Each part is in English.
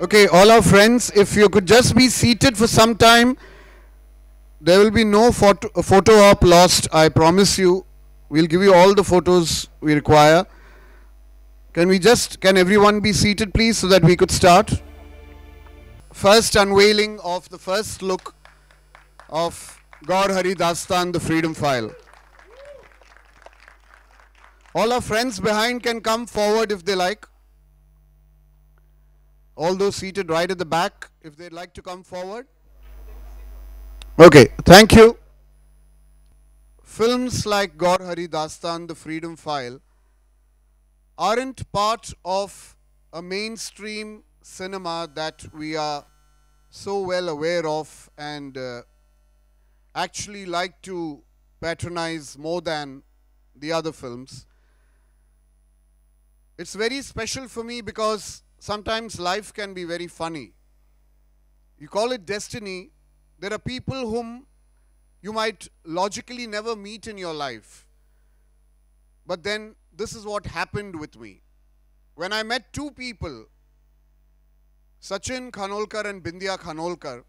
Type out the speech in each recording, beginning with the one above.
Okay, all our friends, if you could just be seated for some time, there will be no photo, photo op lost, I promise you. We'll give you all the photos we require. Can we just, can everyone be seated please so that we could start? First unveiling of the first look of Gour Hari Dastaan, the Freedom File. All our friends behind can come forward if they like. All those seated right at the back, if they'd like to come forward. Okay, thank you. Films like Gour Hari Dastaan, The Freedom File, aren't part of a mainstream cinema that we are so well aware of and uh, actually like to patronize more than the other films. It's very special for me because sometimes life can be very funny. You call it destiny. There are people whom you might logically never meet in your life. But then this is what happened with me. When I met two people, Sachin Khanolkar and Bindiya Khanolkar,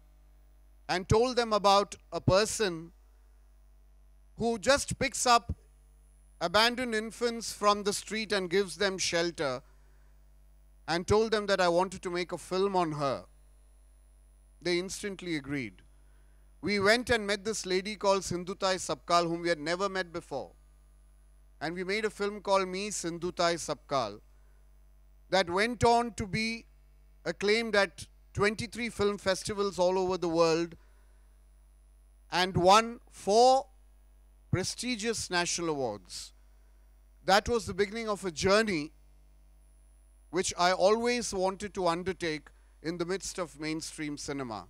and told them about a person who just picks up abandoned infants from the street and gives them shelter and told them that I wanted to make a film on her. They instantly agreed. We went and met this lady called Sindhutai Sapkal, whom we had never met before. And we made a film called Me Sindhutai Sapkal that went on to be acclaimed at 23 film festivals all over the world and won four prestigious national awards. That was the beginning of a journey which I always wanted to undertake in the midst of mainstream cinema.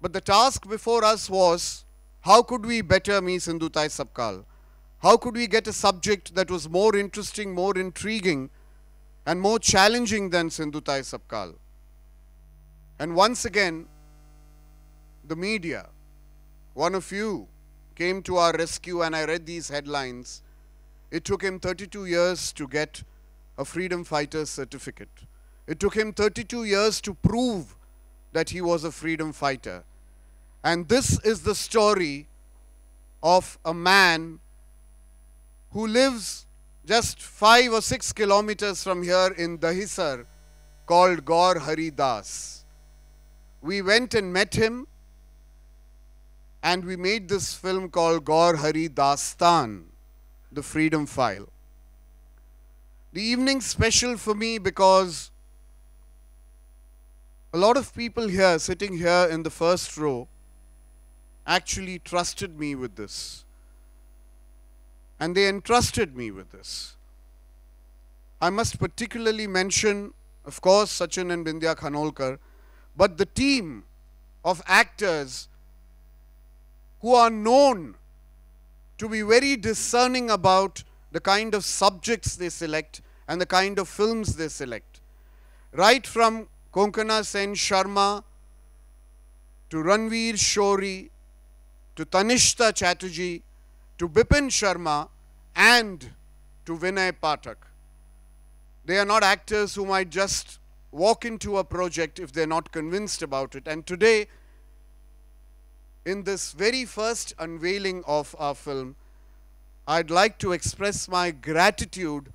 But the task before us was how could we better Me Sindhutai Sapkal? How could we get a subject that was more interesting, more intriguing, and more challenging than Sindhutai Sapkal? And once again, the media, one of you came to our rescue, and I read these headlines. It took him 32 years to get a freedom fighter certificate. It took him 32 years to prove that he was a freedom fighter. And this is the story of a man who lives just five or six kilometers from here in Dahisar called Gaur Hari Das. We went and met him and we made this film called Gour Hari Dastaan, the Freedom File. The evening special for me because a lot of people here sitting here in the first row actually trusted me with this. And they entrusted me with this. I must particularly mention, of course, Sachin and Bindiya Khanolkar, but the team of actors who are known to be very discerning about the kind of subjects they select and the kind of films they select. Right from Konkona Sen Sharma to Ranvir Shorey to Tannishtha Chatterjee to Bipin Sharma and to Vinay Pathak. They are not actors who might just walk into a project if they're not convinced about it. And today, in this very first unveiling of our film, I'd like to express my gratitude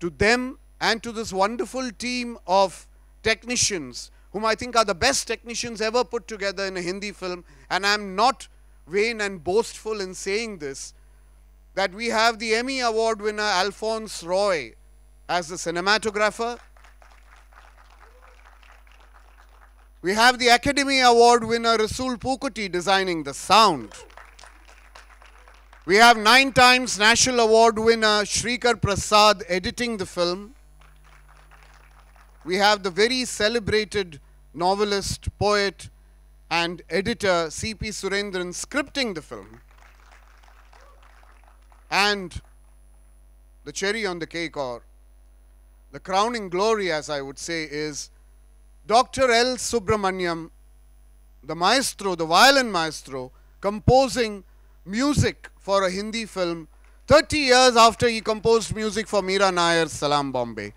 to them and to this wonderful team of technicians whom I think are the best technicians ever put together in a Hindi film. And I'm not vain and boastful in saying this, that we have the Emmy Award winner Alphonse Roy as the cinematographer. We have the Academy Award winner Resul Pookutty designing the sound. We have nine times National Award winner Sreekar Prasad editing the film. We have the very celebrated novelist, poet, and editor C.P. Surendran scripting the film. And the cherry on the cake, or the crowning glory, as I would say, is Dr. L. Subramaniam, the maestro, the violin maestro, composing music for a Hindi film 30 years after he composed music for Mira Nair's Salaam Bombay.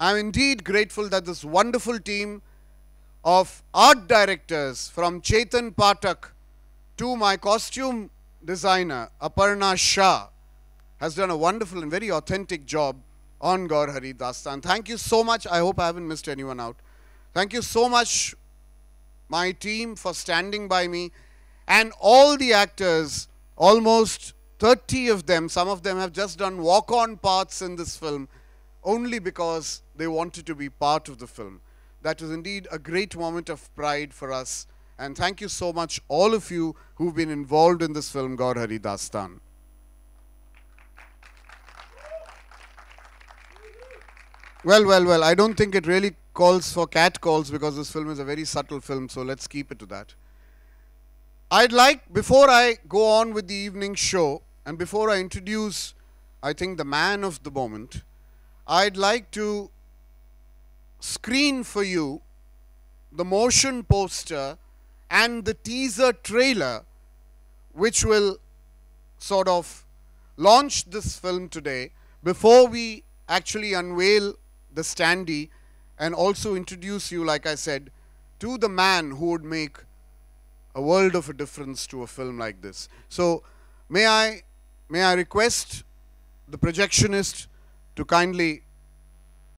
I'm indeed grateful that this wonderful team of art directors from Chetan Patak to my costume designer Aparna Shah has done a wonderful and very authentic job on Gour Hari Dastaan. Thank you so much. I hope I haven't missed anyone out. Thank you so much, my team, for standing by me and all the actors, almost 30 of them, some of them have just done walk on parts in this film only because they wanted to be part of the film. That is indeed a great moment of pride for us. And thank you so much, all of you who've been involved in this film, Gour Hari Dastaan. Well, well, well, I don't think it really calls for cat calls because this film is a very subtle film, so let's keep it to that. I'd like, before I go on with the evening show, and before I introduce, I think, the man of the moment, I'd like to screen for you the motion poster and the teaser trailer which will sort of launch this film today before we actually unveil the standee and also introduce you, like I said, to the man who would make a world of a difference to a film like this. So, may I, may I request the projectionist to kindly